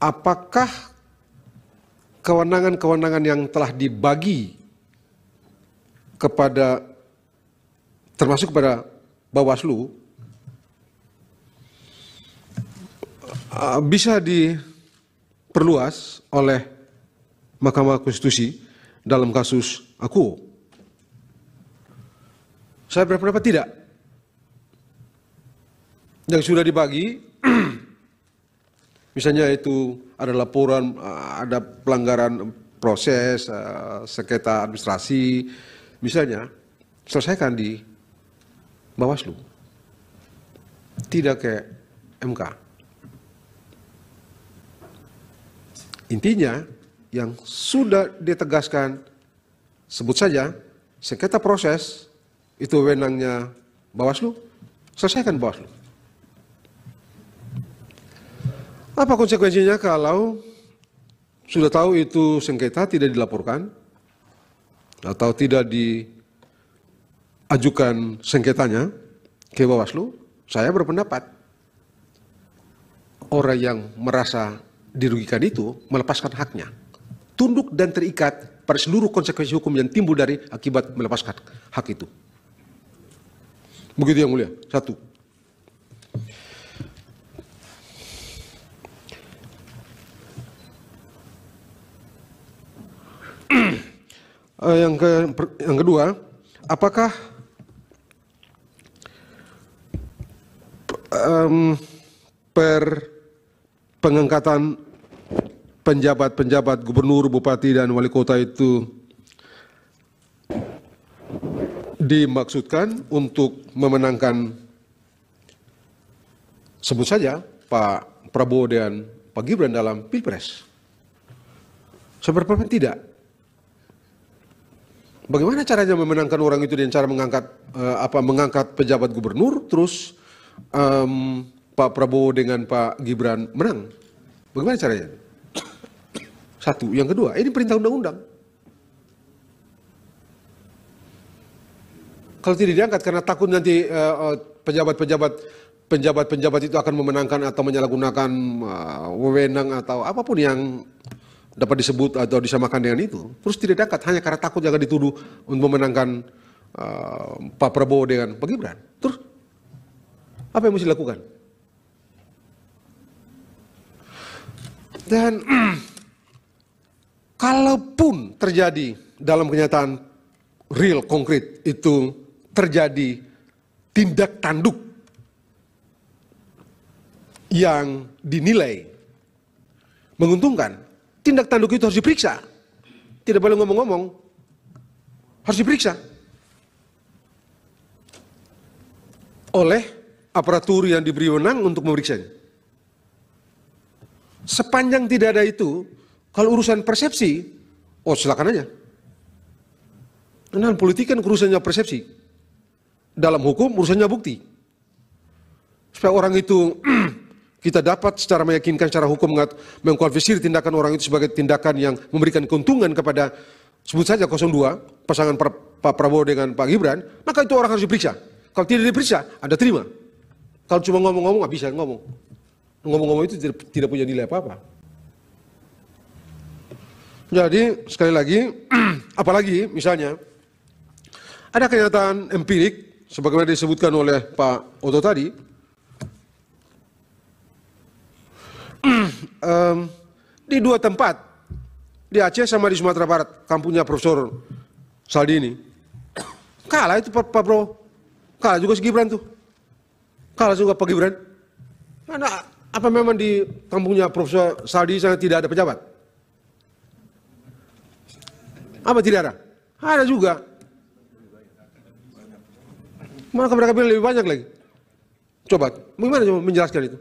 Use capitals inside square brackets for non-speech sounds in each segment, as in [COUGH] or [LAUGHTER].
apakah kewenangan-kewenangan yang telah dibagi kepada termasuk kepada Bawaslu uh, bisa diperluas oleh Mahkamah Konstitusi dalam kasus aku. Saya berpendapat tidak. Yang sudah dibagi, [CLEARS THROAT] misalnya itu ada laporan, uh, ada pelanggaran proses, uh, sengketa administrasi, misalnya selesaikan di Bawaslu. Tidak ke MK. Intinya yang sudah ditegaskan sebut saja sengketa proses itu wewenangnya Bawaslu, selesaikan Bawaslu. Apa konsekuensinya kalau sudah tahu itu sengketa tidak dilaporkan atau tidak diajukan sengketanya ke Bawaslu? Saya berpendapat orang yang merasa dirugikan itu melepaskan haknya. Tunduk dan terikat pada seluruh konsekuensi hukum yang timbul dari akibat melepaskan hak itu. Begitu yang mulia. Satu. Eh, yang ke yang kedua, apakah um, per pengangkatan penjabat-penjabat gubernur, bupati dan wali kota itu dimaksudkan untuk memenangkan sebut saja Pak Prabowo dan Pak Gibran dalam Pilpres. Seberapa tidak? Bagaimana caranya memenangkan orang itu dengan cara mengangkat uh, apa mengangkat pejabat gubernur terus um, Pak Prabowo dengan Pak Gibran menang? Bagaimana caranya? Satu, yang kedua, ini perintah undang-undang. Kalau tidak diangkat karena takut nanti pejabat-pejabat uh, penjabat-penjabat itu akan memenangkan atau menyalahgunakan uh, wewenang atau apa pun yang dapat disebut atau disamakan dengan itu. Terus tidak dekat hanya karena takut jangan dituduh untuk memenangkan uh, Pak Prabowo dengan Pak Gibran. Terus apa yang mesti dilakukan? Dan [CLEARS THROAT] kalaupun terjadi dalam kenyataan real konkret itu terjadi tindak tanduk yang dinilai menguntungkan tindak tanduk itu harus diperiksa. Tidak boleh ngomong-ngomong. Harus diperiksa. Oleh aparatur yang diberi wenang untuk memeriksanya. Sepanjang tidak ada itu, kalau urusan persepsi, oh silakan aja. Karena politik kan urusannya persepsi. Dalam hukum urusannya bukti. Supaya orang itu [CLEARS THROAT] kita dapat secara meyakinkan secara hukum mengkualifikasi tindakan orang itu sebagai tindakan yang memberikan keuntungan kepada sebut saja 02 pasangan Pak Prabowo dengan Pak Gibran maka itu orang harus diperiksa. Kalau tidak diperiksa ada terima. Kalau cuma ngomong-ngomong nggak bisa ngomong. Ngomong-ngomong itu tidak, tidak punya nilai apa-apa. Jadi sekali lagi [CLEARS THROAT] apalagi misalnya ada kenyataan empirik sebagaimana disebutkan oleh Pak Oto tadi [CLEARS THROAT] um, di dua tempat di Aceh sama di Sumatera Barat kampungnya Profesor Saldini. [CLEARS THROAT] Kalah itu Pak, Bro. Kalah juga si Gibran tuh. Kalah juga Pak Gibran. Mana apa memang di kampungnya Profesor Saldi sana tidak ada pejabat? Apa tidak ada? Ada juga. Maka mereka bilang lebih banyak lagi. Coba bagaimana menjelaskan itu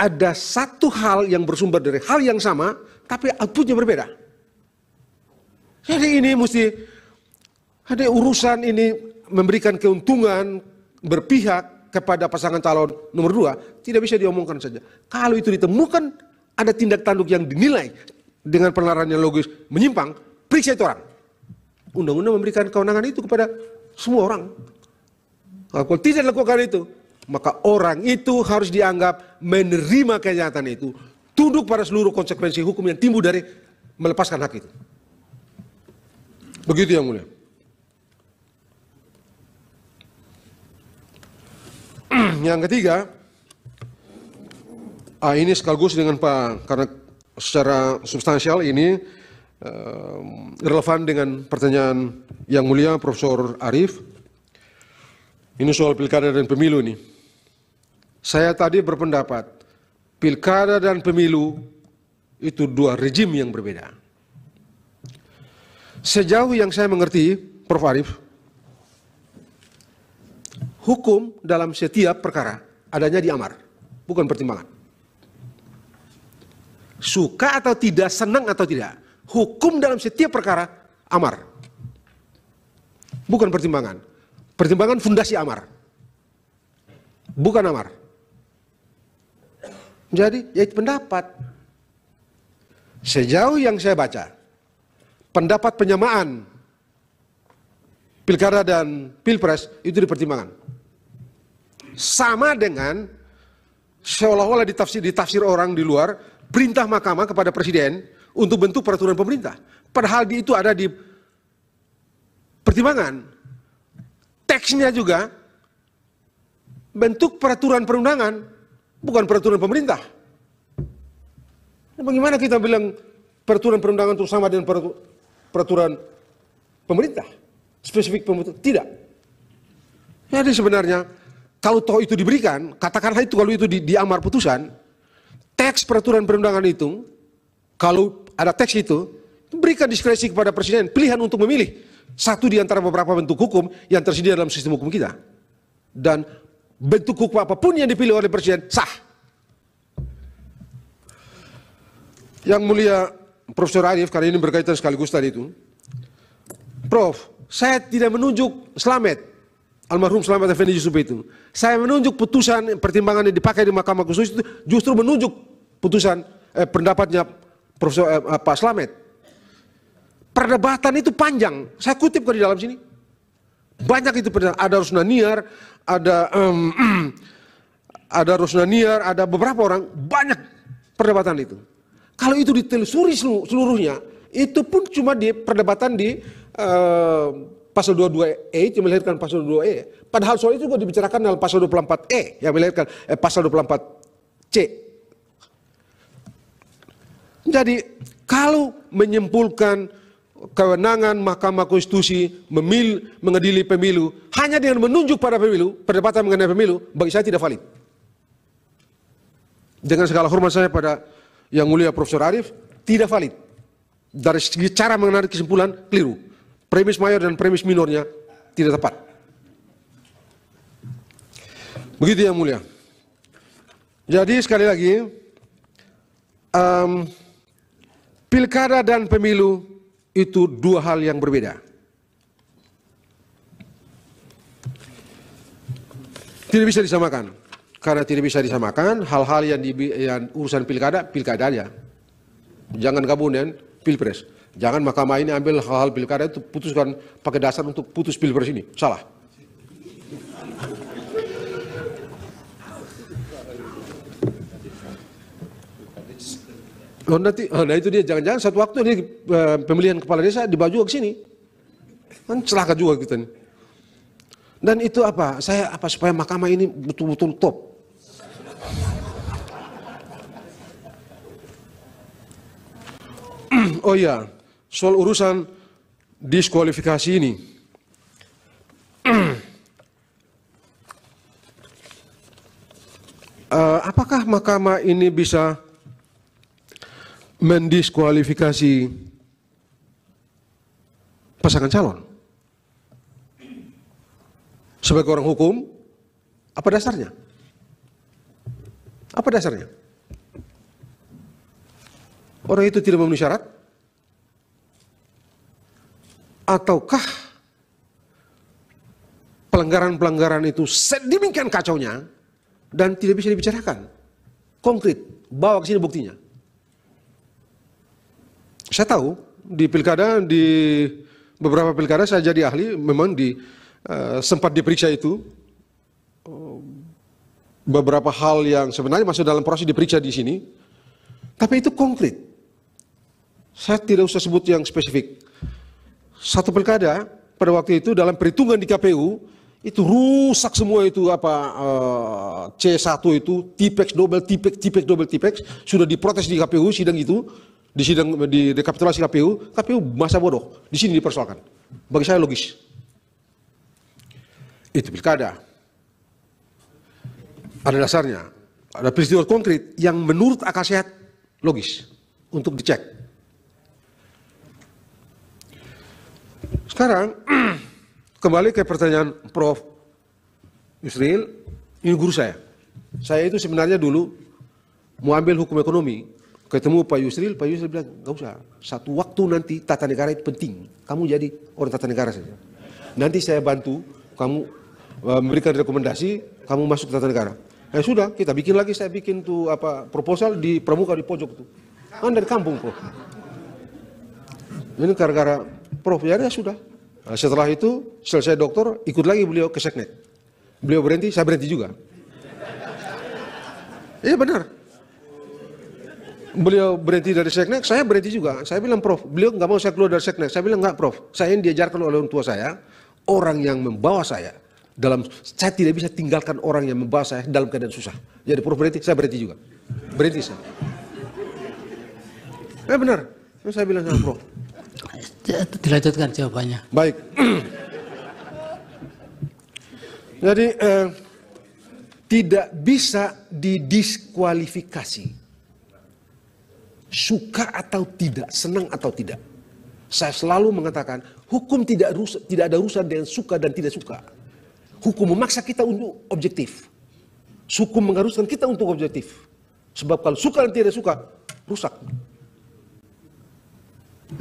ada satu hal yang bersumber dari hal yang sama, tapi outputnya berbeda. Jadi ini mesti ada urusan ini memberikan keuntungan berpihak kepada pasangan calon nomor dua, tidak bisa diomongkan saja. Kalau itu ditemukan ada tindak tanduk yang dinilai dengan penelaran yang logis menyimpang, periksa itu orang. Undang-undang memberikan kewenangan itu kepada semua orang. Kalau tidak dilakukan itu, maka orang itu harus dianggap menerima kenyataan itu, tunduk pada seluruh konsekuensi hukum yang timbul dari melepaskan hak itu. Begitu yang mulia. [CLEARS THROAT] yang ketiga, ah, ini sekaligus dengan Pak, karena secara substansial ini uh, relevan dengan pertanyaan yang mulia Profesor Arif. Ini soal pilkada dan pemilu ini. Saya tadi berpendapat, pilkada dan pemilu itu dua rejim yang berbeda. Sejauh yang saya mengerti, Prof. Arif, hukum dalam setiap perkara adanya di amar, bukan pertimbangan. Suka atau tidak, senang atau tidak, hukum dalam setiap perkara amar. Bukan pertimbangan. Pertimbangan fundasi amar. Bukan amar. Jadi, ya pendapat. Sejauh yang saya baca, pendapat penyamaan pilkada dan pilpres itu dipertimbangkan sama dengan seolah-olah ditafsir, ditafsir orang di luar perintah mahkamah kepada presiden untuk bentuk peraturan pemerintah. Padahal di itu ada di pertimbangan. Teksnya juga bentuk peraturan perundangan, bukan peraturan pemerintah. Nah, bagaimana kita bilang peraturan perundangan itu sama dengan peraturan pemerintah? Spesifik pemerintah? Tidak. Jadi sebenarnya kalau toh itu diberikan, katakanlah itu kalau itu di, di amar putusan, teks peraturan perundangan itu, kalau ada teks itu, berikan diskresi kepada presiden, pilihan untuk memilih satu di antara beberapa bentuk hukum yang tersedia dalam sistem hukum kita. Dan bentuk hukum apa pun yang dipilih oleh presiden sah. Yang mulia Profesor Arif, karena ini berkaitan sekaligus tadi itu. Prof, saya tidak menunjuk selamat almarhum Selamat Effendi Yusuf itu. Saya menunjuk putusan pertimbangan yang dipakai di Mahkamah Khusus itu justru menunjuk putusan eh, pendapatnya Profesor eh, Pak Slamet. Perdebatan itu panjang. Saya kutip ke di dalam sini. Banyak itu perdebatan. Ada Rusnaniar, ada um, [CLEARS THROAT] ada Rusnaniar, ada beberapa orang. Banyak perdebatan itu. Kalau itu ditelusuri seluruhnya, itu pun cuma di perdebatan di uh, pasal 22E itu melahirkan pasal 22E. Padahal soal itu juga dibicarakan dalam pasal 24E yang melahirkan eh, pasal 24C. Jadi kalau menyimpulkan kewenangan Mahkamah Konstitusi memil, mengadili pemilu hanya dengan menunjuk pada pemilu, perdebatan mengenai pemilu, bagi saya tidak valid. Dengan segala hormat saya pada yang mulia Profesor Arif, tidak valid. Dari segi cara menarik kesimpulan, keliru premis mayor dan premis minornya tidak tepat. Begitu yang mulia. Jadi sekali lagi, um, pilkada dan pemilu itu dua hal yang berbeda. Tidak bisa disamakan. Karena tidak bisa disamakan, hal-hal yang, di, yang urusan pilkada, pilkada aja. Jangan gabung dengan pilpres. Jangan mahkamah ini ambil hal-hal pilkada itu putuskan pakai dasar untuk putus pilpres ini. Salah. Oh, nanti, oh, nah itu dia jangan-jangan satu waktu ini uh, pemilihan kepala desa dibawa juga ke sini. Kan celaka juga kita nih. Dan itu apa? Saya apa supaya mahkamah ini betul-betul top. [CLEARS THROAT] oh iya, soal urusan diskualifikasi ini. uh, [CLEARS THROAT] apakah mahkamah ini bisa mendiskualifikasi pasangan calon? Sebagai orang hukum, apa dasarnya? Apa dasarnya? Orang itu tidak memenuhi syarat, ataukah pelanggaran-pelanggaran itu sedemikian kacaunya dan tidak bisa dibicarakan konkret bawa ke sini buktinya saya tahu di pilkada di beberapa pilkada saya jadi ahli memang di uh, sempat diperiksa itu uh, beberapa hal yang sebenarnya masuk dalam proses diperiksa di sini Tapi itu konkret. Saya tidak usah sebut yang spesifik. Satu pilkada pada waktu itu dalam perhitungan di KPU itu rusak semua itu apa uh, C1 itu tipex double tipex tipex double tipex sudah diprotes di KPU sidang itu di sidang di rekapitulasi KPU KPU masa bodoh. Di sini dipersoalkan. Bagi saya logis. Itu pilkada. Ada dasarnya. Ada peristiwa konkret yang menurut akal sehat logis untuk dicek. Sekarang [CLEARS THROAT] Kembali ke pertanyaan Prof. Yusril, ini guru saya. Saya itu sebenarnya dulu mau ambil hukum ekonomi, ketemu Pak Yusril, Pak Yusril bilang, gak usah, satu waktu nanti tata negara itu penting, kamu jadi orang tata negara saja. Nanti saya bantu kamu uh, memberikan rekomendasi, kamu masuk tata negara. Ya sudah, kita bikin lagi, saya bikin tuh apa proposal di pramuka di pojok tuh. Kan dari kampung, Prof. Ini gara-gara Prof, ya, ya sudah, Nah, setelah itu selesai dokter ikut lagi beliau ke seknek. Beliau berhenti, saya berhenti juga. Iya benar. Beliau berhenti dari seknek, saya berhenti juga. Saya bilang, Prof, beliau nggak mau saya keluar dari seknek. Saya bilang, nggak, Prof. Saya yang diajarkan oleh orang tua saya, orang yang membawa saya dalam saya tidak bisa tinggalkan orang yang membawa saya dalam keadaan susah. Jadi Prof berhenti, saya berhenti juga. Berhenti saya. Ya benar. Saya bilang sama Prof, Dilanjutkan jawabannya. Baik. Jadi eh, tidak bisa didiskualifikasi. Suka atau tidak, senang atau tidak. Saya selalu mengatakan hukum tidak tidak ada urusan dengan suka dan tidak suka. Hukum memaksa kita untuk objektif. Hukum mengharuskan kita untuk objektif. Sebab kalau suka dan tidak suka, rusak.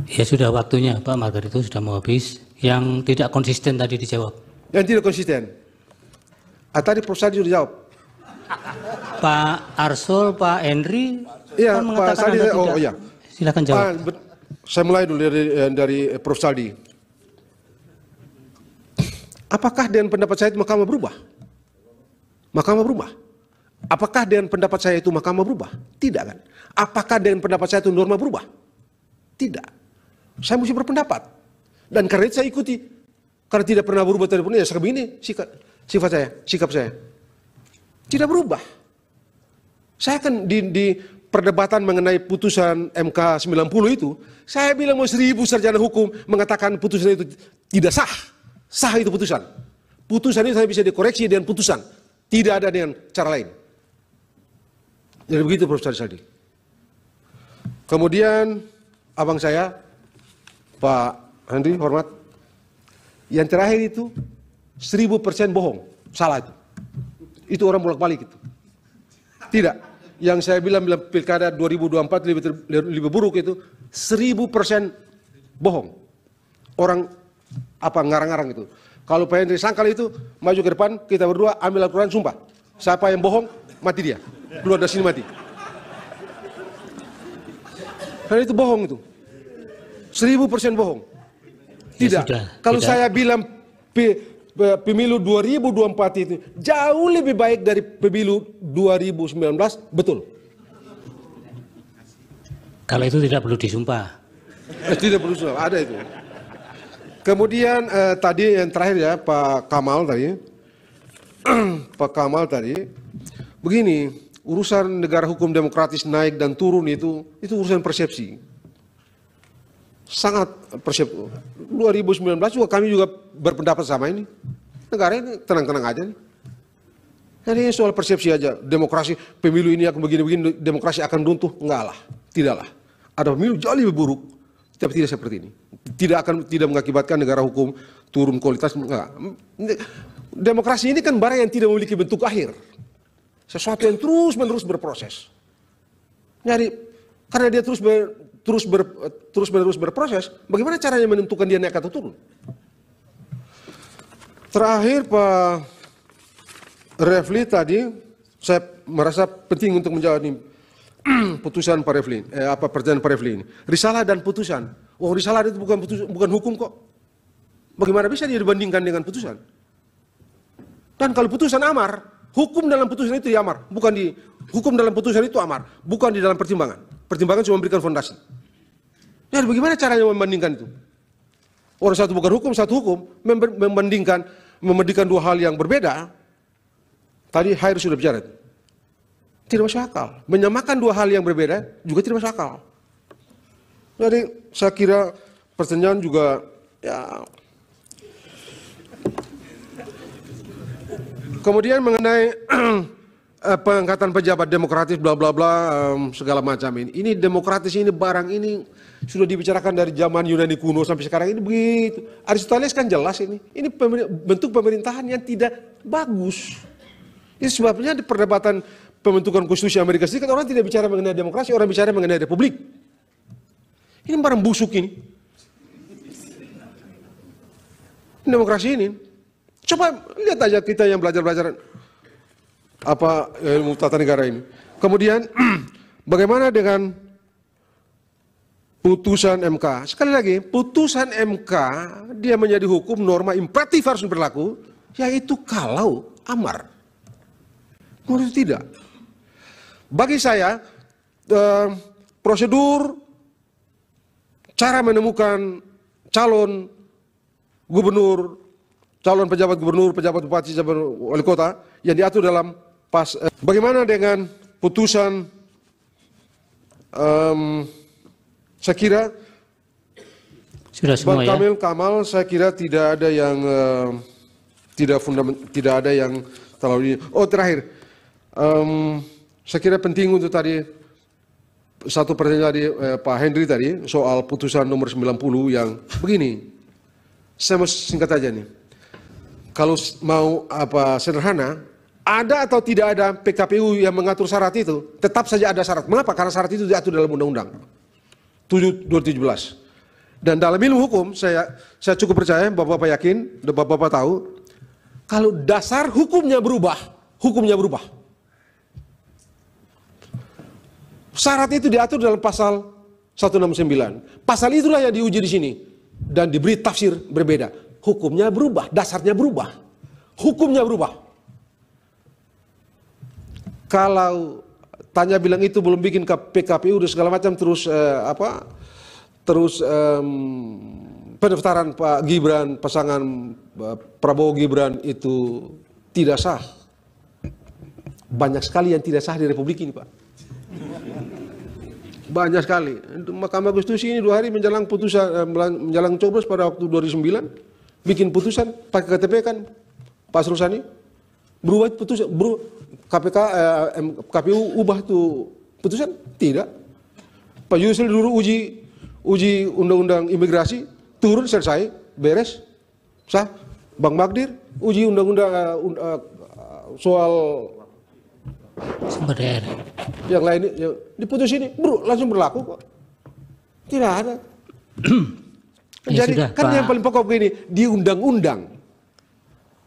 Ya sudah waktunya Pak Margar itu sudah mau habis. Yang tidak konsisten tadi dijawab. Yang tidak konsisten. Ah, tadi Prof. Sadi sudah jawab. Pak Arsul, Pak Henry Iya, kan Pak Sadi, oh iya. Silakan jawab. Ah, saya mulai dulu dari, eh, dari Prof. Saldi. Apakah dengan pendapat saya itu Mahkamah berubah? Mahkamah berubah. Apakah dengan pendapat saya itu Mahkamah berubah? Tidak kan? Apakah dengan pendapat saya itu norma berubah? Tidak. Saya mesti berpendapat. Dan karena itu saya ikuti. Karena tidak pernah berubah dari ya seperti ini sikap, sifat saya, sikap saya. Tidak berubah. Saya kan di, di perdebatan mengenai putusan MK 90 itu, saya bilang mau seribu sarjana hukum mengatakan putusan itu tidak sah. Sah itu putusan. Putusan itu saya bisa dikoreksi dengan putusan. Tidak ada dengan cara lain. Jadi begitu Profesor Saldi. Kemudian abang saya Pak Henry, hormat. Yang terakhir itu seribu persen bohong, salah itu. Itu orang bolak-balik itu. Tidak. Yang saya bilang bilang pilkada 2024 lebih, lebih buruk itu seribu persen bohong. Orang apa ngarang-ngarang itu. Kalau Pak Henry sangkal itu maju ke depan kita berdua ambil Al-Quran sumpah. Siapa yang bohong mati dia. Keluar dari sini mati. Karena itu bohong itu. Seribu persen bohong. Ya Tidak. Ya sudah, Kalau tidak. saya bilang pemilu 2024 itu jauh lebih baik dari pemilu 2019, betul. Kalau itu tidak perlu disumpah. Eh, tidak perlu disumpah, ada itu. Kemudian eh, tadi yang terakhir ya Pak Kamal tadi, [CLEARS THROAT] Pak Kamal tadi, begini urusan negara hukum demokratis naik dan turun itu itu urusan persepsi sangat persep 2019 juga kami juga berpendapat sama ini. Negara ini tenang-tenang aja nih. Jadi soal persepsi aja, demokrasi pemilu ini akan begini-begini, demokrasi akan runtuh, enggak lah, tidaklah. Ada pemilu jauh lebih buruk, tapi tidak seperti ini. Tidak akan tidak mengakibatkan negara hukum turun kualitas, enggak. Demokrasi ini kan barang yang tidak memiliki bentuk akhir. Sesuatu yang terus menerus berproses. Jadi karena dia terus ber, terus ber, terus menerus berproses, bagaimana caranya menentukan dia naik atau turun? Terakhir Pak Refli tadi, saya merasa penting untuk menjawab ini [CLEARS THROAT] putusan Pak Refli, eh, apa pertanyaan Pak Refli ini. Risalah dan putusan. Oh risalah itu bukan putus, bukan hukum kok. Bagaimana bisa dia dibandingkan dengan putusan? Dan kalau putusan amar, hukum dalam putusan itu diamar, bukan di hukum dalam putusan itu amar, bukan di dalam pertimbangan. pertimbangan cuma memberikan fondasi. Ya bagaimana caranya membandingkan itu? Orang satu bukan hukum, satu hukum, membandingkan membandingkan dua hal yang berbeda. Tadi Hair sudah bicara. Tidak masuk akal. Menyamakan dua hal yang berbeda juga tidak masuk akal. Jadi saya kira pertanyaan juga ya Kemudian mengenai [CLEARS THROAT] pengangkatan pejabat demokratis bla bla bla em, segala macam ini. Ini demokratis ini barang ini sudah dibicarakan dari zaman Yunani kuno sampai sekarang ini begitu. Aristoteles kan jelas ini. Ini pemer- bentuk pemerintahan yang tidak bagus. Ini sebabnya di perdebatan pembentukan konstitusi Amerika Serikat orang tidak bicara mengenai demokrasi, orang bicara mengenai republik. Ini barang busuk. Ini demokrasi ini. Coba lihat aja kita yang belajar-belajar apa ilmu tata negara ini. Kemudian [CLEARS THROAT] bagaimana dengan putusan MK? Sekali lagi, putusan MK dia menjadi hukum norma imperatif harus berlaku, yaitu kalau amar. Menurut tidak. Bagi saya eh, prosedur cara menemukan calon gubernur, calon pejabat gubernur, pejabat bupati, pejabat wali kota yang diatur dalam pas. eh, bagaimana dengan putusan? em, saya kira Sudah semua Bang ya. Kamil Kamal, saya kira tidak ada yang eh, tidak fundament, tidak ada yang terlalu ini. Oh terakhir, em, saya kira penting untuk tadi satu pertanyaan tadi eh, Pak Henry tadi soal putusan nomor 90 yang begini. Saya mau singkat aja nih. Kalau mau apa sederhana, ada atau tidak ada PKPU yang mengatur syarat itu, tetap saja ada syarat. Mengapa? Karena syarat itu diatur dalam undang-undang 7 2017. Dan dalam ilmu hukum saya saya cukup percaya Bapak-bapak yakin, Bapak-bapak tahu kalau dasar hukumnya berubah, hukumnya berubah. Syarat itu diatur dalam pasal 169. Pasal itulah yang diuji di sini dan diberi tafsir berbeda. Hukumnya berubah, dasarnya berubah. Hukumnya berubah. Kalau tanya bilang itu belum bikin PKPU dan segala macam terus eh, apa? Terus em, pendaftaran Pak Gibran pasangan eh, Prabowo Gibran itu tidak sah. Banyak sekali yang tidak sah di Republik ini, Pak. Banyak sekali. Mahkamah Konstitusi ini dua hari menjelang putusan eh, menjelang coblos pada waktu 2009 bikin putusan pakai KTP kan Pak Rusani berubah putusan berubah KPK eh, KPU ubah tuh putusan? Tidak. Pak Yusril dulu uji uji undang-undang imigrasi turun selesai beres. Sah? Bang Magdir uji undang-undang un- eh, soal Sumber yang lain yang diputus ini bro langsung berlaku kok. Tidak ada. Ya jadi sudah, kan Pak. yang paling pokok begini di undang-undang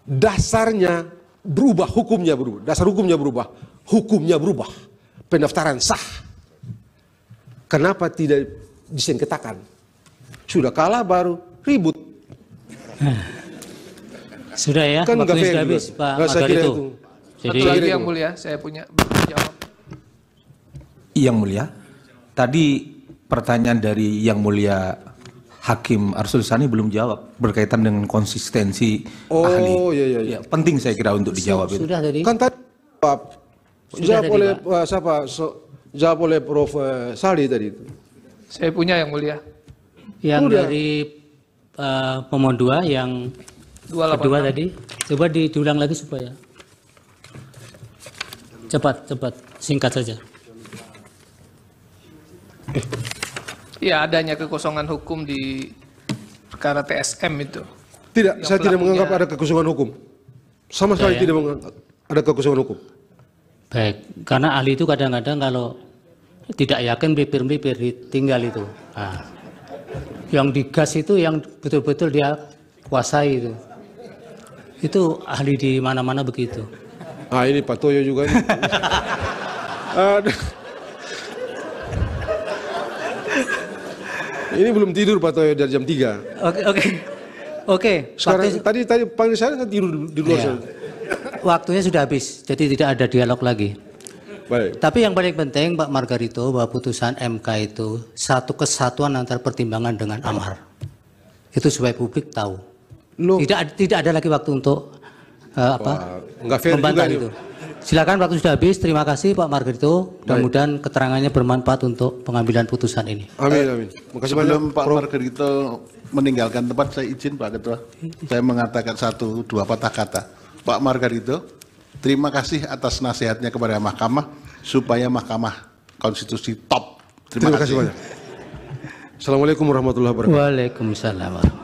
dasarnya berubah hukumnya berubah dasar hukumnya berubah hukumnya berubah pendaftaran sah kenapa tidak disengketakan sudah kalah baru ribut [LAUGHS] Sudah ya, Kan nggak waktunya fair sudah juga. habis Pak Nggak, saya kira Margarito. itu. Jadi Satu lagi Kira-kira yang itu. mulia, saya punya jawab. Yang mulia, tadi pertanyaan dari yang mulia Hakim Arsul Sani belum jawab berkaitan dengan konsistensi Oh, ahli. iya, iya, iya. Ya, penting saya kira untuk dijawab itu. sudah tadi. kan tadi Pak, Sudah jawab tadi, oleh Pak. Siapa So- jawab oleh Prof eh, Sali tadi itu Saya punya yang mulia. Yang Udah. dari eh, pemohon dua yang 28. kedua tadi, coba di, diulang lagi supaya cepat, cepat, singkat saja. Iya, adanya kekosongan hukum di perkara TSM itu. Tidak, Yang saya tidak menganggap ada kekosongan hukum. Sama sekali Ya, ya. tidak menganggap ada kekosongan hukum. Baik, karena ahli itu kadang-kadang kalau tidak yakin melipir-melipir ditinggal itu. Nah, yang digas itu yang betul-betul dia kuasai itu. Itu ahli di mana-mana begitu. Ah ini Pak Toyo juga ini. [LAUGHS] ini belum tidur Pak Toyo dari jam 3. Oke, oke. Oke, Sekarang waktu- tadi tadi panggil saya kan tidur di luar Iya. sana. waktunya sudah habis, jadi tidak ada dialog lagi. Baik. Tapi yang paling penting Pak Margarito bahwa putusan MK itu satu kesatuan antara pertimbangan dengan amar. Itu supaya publik tahu. Loh. Tidak tidak ada lagi waktu untuk eh, apa? Wah, nggak fair membantah juga itu. Silakan waktu sudah habis. Terima kasih Pak Margarito. Mudah-mudahan keterangannya bermanfaat untuk pengambilan putusan ini. Amin, amin. Makasih banyak. Sebelum Pak Margarito meninggalkan tempat, saya izin Pak Ketua. Saya mengatakan satu dua patah kata. Pak Margarito, terima kasih atas nasihatnya kepada Mahkamah supaya Mahkamah Konstitusi top. Terima kasih banyak. Assalamualaikum warahmatullahi wabarakatuh. Waalaikumsalam.